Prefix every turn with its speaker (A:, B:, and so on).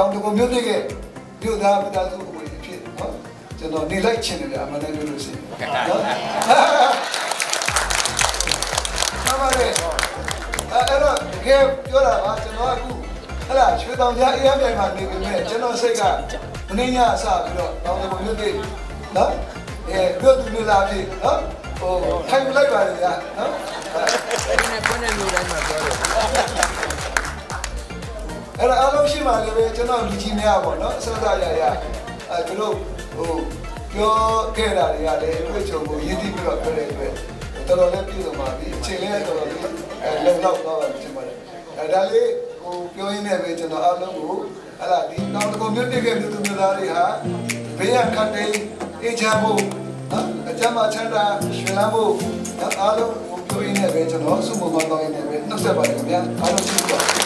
A: တောင်တကုံမြို့တိကမြို့သားမိသားစုအဝင်အဖြစ်နော်ကျွန်တော်နေလိုက်ချင်တယ်ဗျာအမှန်တမ်းပြောလို့ရှိရင်နော်အမှန်ပဲအဲ့တော့တကယ်ပြောတာပါကျွန်တော်အခုဟလာရွှေတောင်ကြားအေးရမြိုင်မှာနေပေမဲ့ကျွန်တော်စိတ်ကမင်းညအစပြီးတော့တောင်တကုံမြို့တိနော်အဲမြို့သူမြို့သားဖြစ်နော်ဟိုထိုင်လိုက်ပါလေဗျာနော်
B: ဒီနေ့ကိုယ်နဲ့မျိုးတိုင်းမှာပြောတယ်
A: အဲ့တော့အားလုံးရှိမှလည်းပဲကျွန်တော်လူကြီးများပေါ့နော်အစစရရအဲသူတို့ဟိုပြောခဲ့တာတွေကလည်းဝိချုံကိုရည်တည်ပြီးတော့ပြောတဲ့အတွက်တော်တော်လေးပြည်စုံပါပြီအချိန်လေးတော်တော်လေးအဲလုံလောက်တော့ပါချင်ပါတယ်အဲဒါလေးဟိုပြောရင်းနဲ့ပဲကျွန်တော်အားလုံးကိုအဲ့ဒါဒီတောင်တကုံမြို့တိကမြို့သူမြို့သားတွေဟာဘေးရန်ခတ်တိန်အေးချမ်းဖို့နော်အကြမ်းမချမ်းသာရွှင်လန်းဖို့အားလုံးဟိုပြောရင်းနဲ့ပဲကျွန်တော်စုမမောင်းတော့ရင်းနဲ့ပဲနှုတ်ဆက်ပါတယ်ခင်ဗျာအားလုံးကျေးဇူးပါ